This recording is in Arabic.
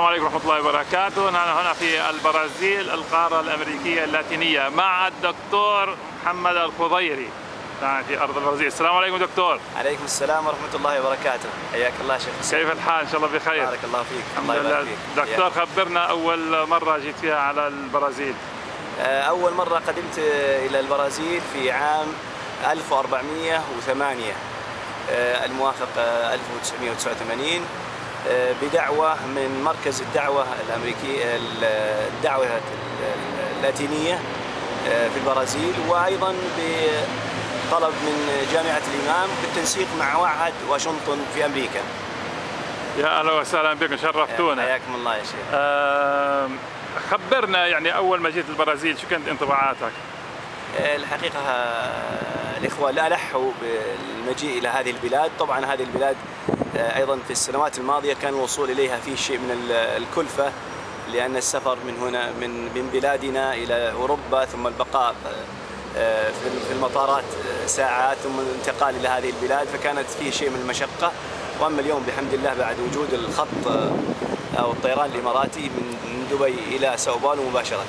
السلام عليكم ورحمة الله وبركاته. نحن هنا في البرازيل القارة الأمريكية اللاتينية مع الدكتور محمد الخضيري. نحن في أرض البرازيل. السلام عليكم دكتور. عليكم السلام ورحمة الله وبركاته. حياك الله شيخ كيف الحال؟ إن شاء الله بخير. بارك الله فيك. الله لله يبارك فيك. دكتور خبرنا أول مرة جيت فيها على البرازيل. آه، أول مرة قدمت إلى البرازيل في عام 1408 آه، الموافق آه، 1989 آه، بدعوة من مركز الدعوة الأمريكي الدعوة اللاتينية آه، في البرازيل وأيضا بطلب من جامعة الإمام بالتنسيق مع معهد واشنطن في أمريكا. يا أهلا وسهلا بكم شرفتونا. حياكم الله يا شيخ. خبرنا يعني أول ما جيت البرازيل شو كانت انطباعاتك؟ الحقيقة آه، الإخوة لا لحوا بالمجيء إلى هذه البلاد. طبعا هذه البلاد آه، أيضا في السنوات الماضية كان الوصول إليها فيه شيء من ال- الكلفة لأن السفر من هنا من من بلادنا إلى أوروبا ثم البقاء آه، في المطارات آه، ساعات ثم الانتقال إلى هذه البلاد. فكانت فيه شيء من المشقة. وأما اليوم بحمد الله بعد وجود الخط أو الطيران الإماراتي من من دبي إلى ساو باولو مباشرة.